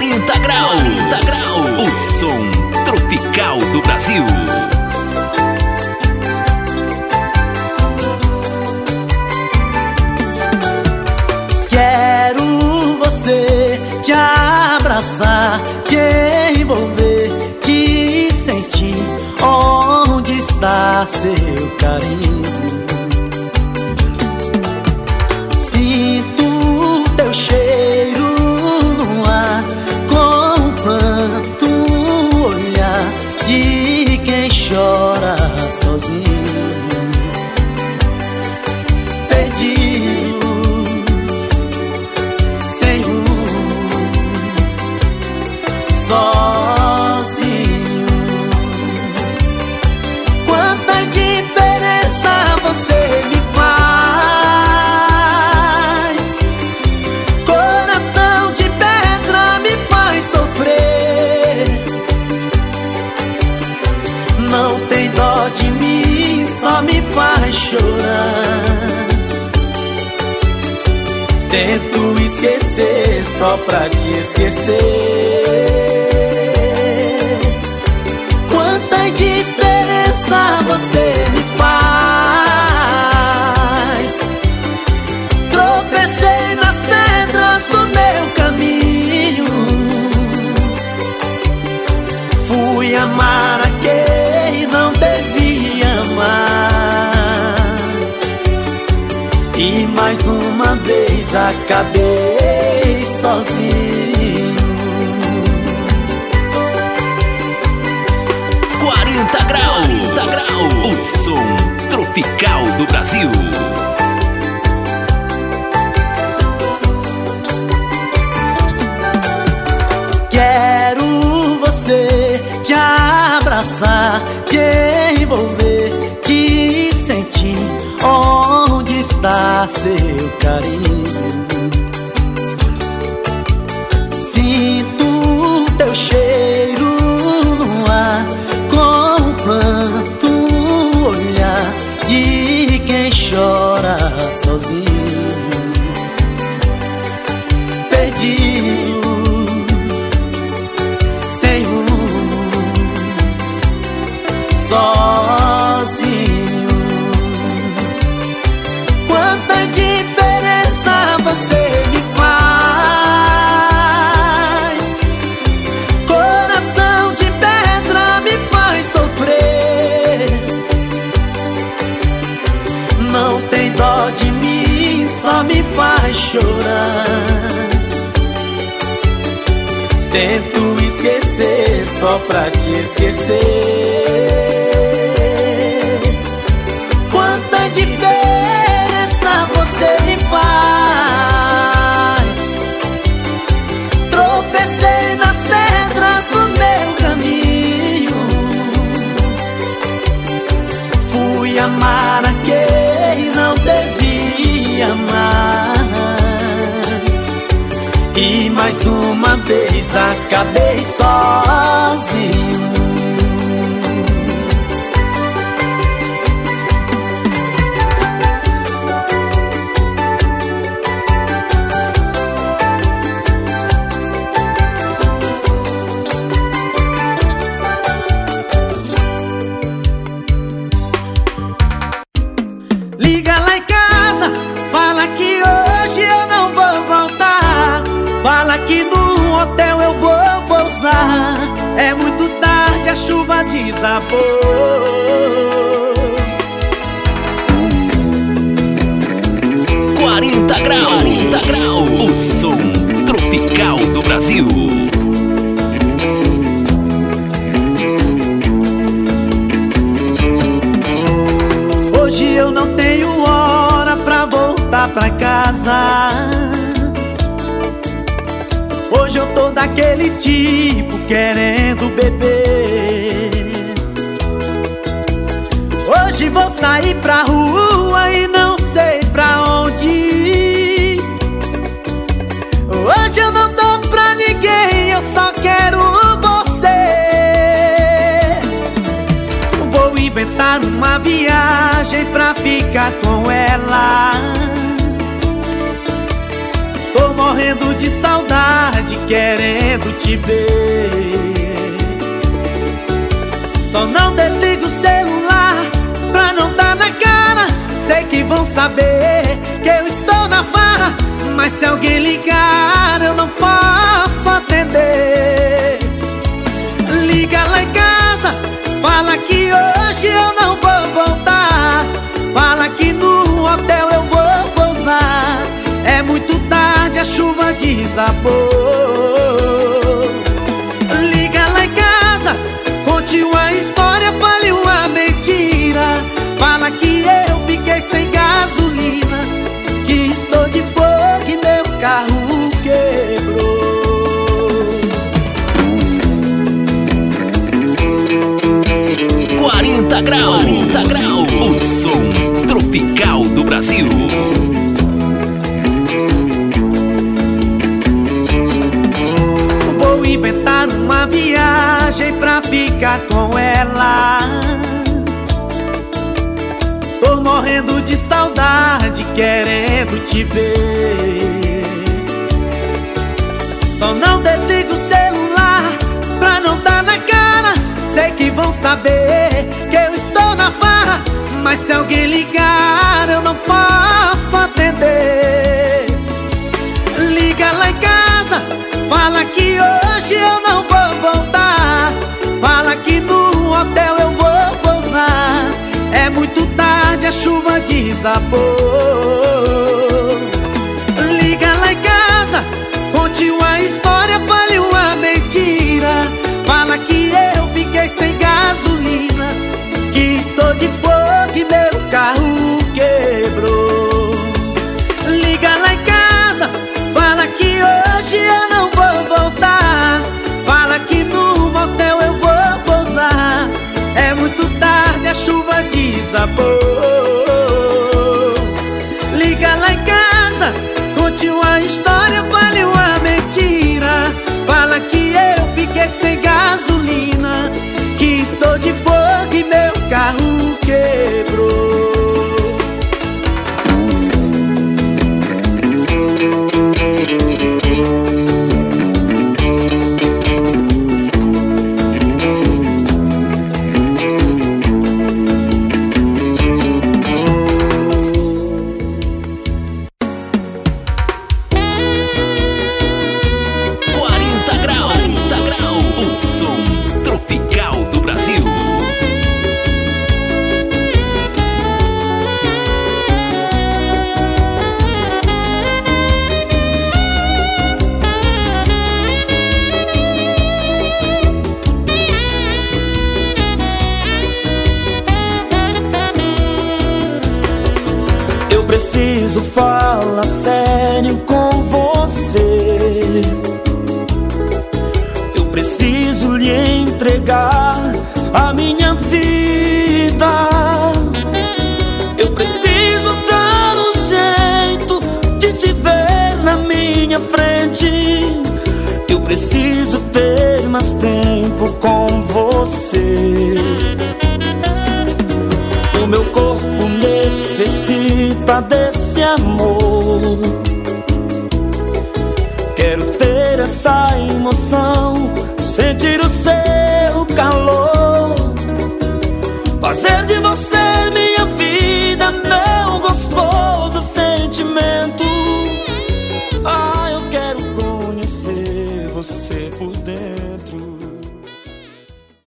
40 graus, 40 graus, o som tropical do Brasil. Não tem dó de mim, só me faz chorar. Tento esquecer só pra te esquecer. Quanta diferença você E mais uma vez acabei sozinho. 40 graus, 40 graus, o som tropical do Brasil. Quero você te abraçar, te cariño. Chorar. Tento esquecer só pra te esquecer. Quanta diferença você me faz. Tropecei nas pedras do meu caminho. Fui amar a quem não devia amar. E mais uma vez acabei sozinho. É muito tarde, a chuva desabou. Quarenta graus, 40 graus, o som daquele tipo querendo beber. Hoje vou sair pra rua e não sei pra onde ir. Hoje eu não dou pra ninguém, eu só quero você. Vou inventar uma viagem pra ficar com ela. Tô morrendo de saudade, querendo te ver. Só não desliga o celular pra não dar na cara. Sei que vão saber que eu estou na farra, mas se alguém ligar eu não posso atender. Liga lá em casa, fala que hoje eu não vou voltar. Fala que no hotel eu vou pousar. É muito tarde, a chuva desabou. Ficar com ela. Tô morrendo de saudade, querendo te ver. Só não desliga o celular pra não dar na cara. Sei que vão saber que eu estou na farra, mas se alguém ligar eu não posso atender. Liga lá em casa, fala que desabou. Liga lá em casa, conte uma história, fale uma mentira. Fala que eu fiquei sem